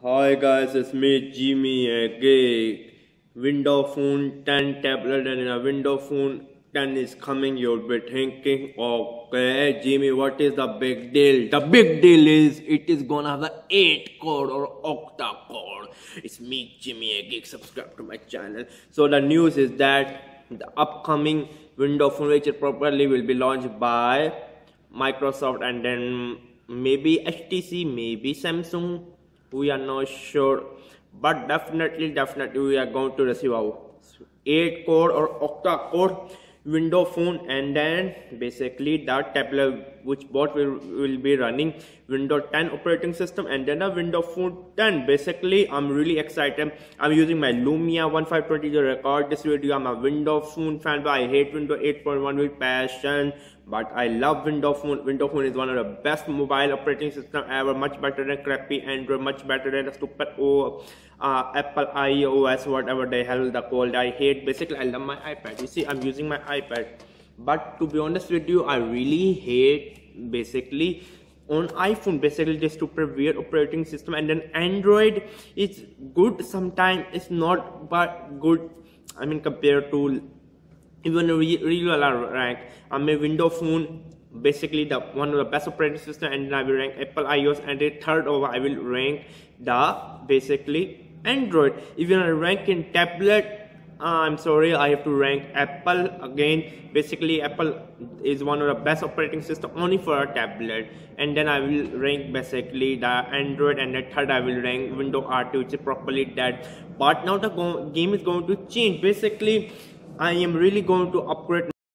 Hi guys, it's me Jimmy again. Windows Phone 10 tablet and a Windows Phone 10 is coming. You'll be thinking, okay, Jimmy, what is the big deal? The big deal is it is gonna have the 8 core or octa core. It's me Jimmy again. Subscribe to my channel. So the news is that the upcoming Windows Phone which properly will be launched by Microsoft and then maybe HTC, maybe Samsung we are not sure but definitely definitely we are going to receive our 8 core or octa core window phone and then basically that tablet which bot will, will be running windows 10 operating system and then a windows phone 10 basically i'm really excited i'm using my lumia 1520 to record this video i'm a windows phone fan but i hate windows 8.1 with passion but I love Windows Phone. Windows Phone is one of the best mobile operating system ever, much better than crappy Android, much better than the stupid o, uh, Apple iOS, whatever the hell the called. I hate. Basically, I love my iPad. You see, I'm using my iPad, but to be honest with you, I really hate basically on iphone basically just super weird operating system. And then android is good sometimes it's not but good i mean compared to even a real rank. I'm a window phone basically the one of the best operating system and I will rank Apple iOS and the third over I will rank the basically Android. Even I rank in tablet I'm sorry I have to rank Apple again. Basically Apple is one of the best operating system only for a tablet. And then I will rank basically the Android and the third I will rank Windows RT which is properly dead. But now the game is going to change. Basically I am really going to upgrade